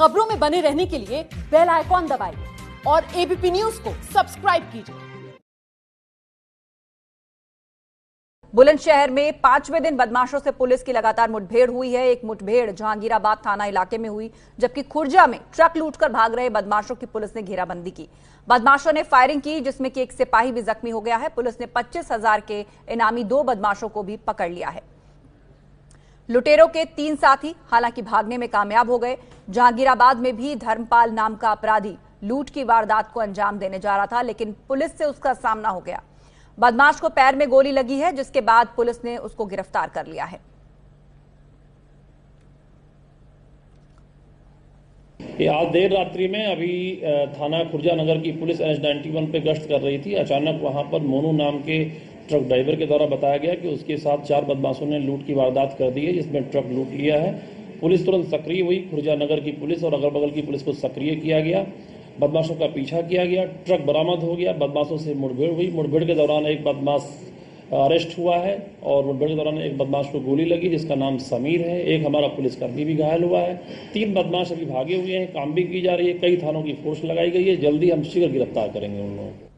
खबरों में बने रहने के लिए बेल आइकॉन दबाइए और एबीपी न्यूज़ को सब्सक्राइब कीजिए। बुलंदशहर में पाँचवें दिन बदमाशों से पुलिस की लगातार मुठभेड़ हुई है। एक मुठभेड़ जहांगीराबाद थाना इलाके में हुई, जबकि खुर्जा में ट्रक लूटकर भाग रहे बदमाशों की पुलिस ने घेराबंदी की। बदमाशों ने फायरिंग की, जिसमें कि एक सिपाही भी जख्मी हो गया है। पुलिस ने पच्चीस हज़ार के इनामी दो बदमाशों को भी पकड़ लिया है। लुटेरों के तीन साथी हालाँकि भागने में कामयाब हो गए। जहांगीराबाद में भी धर्मपाल नाम का अपराधी लूट की वारदात को अंजाम देने जा रहा था, लेकिन पुलिस से उसका सामना हो गया। बदमाश को पैर में गोली लगी है, जिसके बाद पुलिस ने उसको गिरफ़्तार कर लिया है। आज देर रात्रि में अभी थाना खुर्जा नगर की पुलिस एच वन पे गश्त कर रही थी। अचानक वहाँ पर मोनू नाम के ट्रक ड्राइवर के द्वारा बताया गया कि उसके साथ चार बदमाशों ने लूट की वारदात कर दी है, जिसमें ट्रक लूट लिया है। पुलिस तुरंत सक्रिय हुई। खुर्जा नगर की पुलिस और अगल बगल की पुलिस को सक्रिय किया गया। बदमाशों का पीछा किया गया। ट्रक बरामद हो गया। बदमाशों से मुठभेड़ हुई। मुठभेड़ के दौरान एक बदमाश अरेस्ट हुआ है और मुठभेड़ के दौरान एक बदमाश को गोली लगी, जिसका नाम समीर है। एक हमारा पुलिसकर्मी भी घायल हुआ है। तीन बदमाश अभी भागे हुए हैं। काम भी की जा रही है। कई थानों की फोर्स लगाई गई है। जल्दी हम शीघ्र गिरफ़्तार करेंगे उन लोगों को।